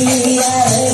Yeah.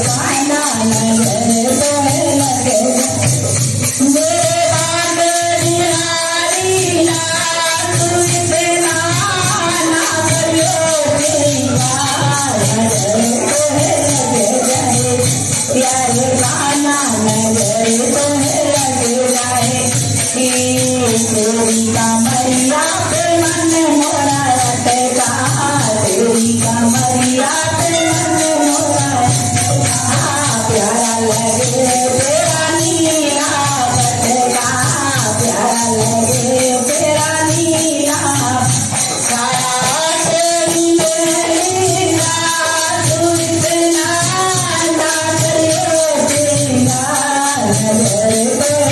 Hãy subscribe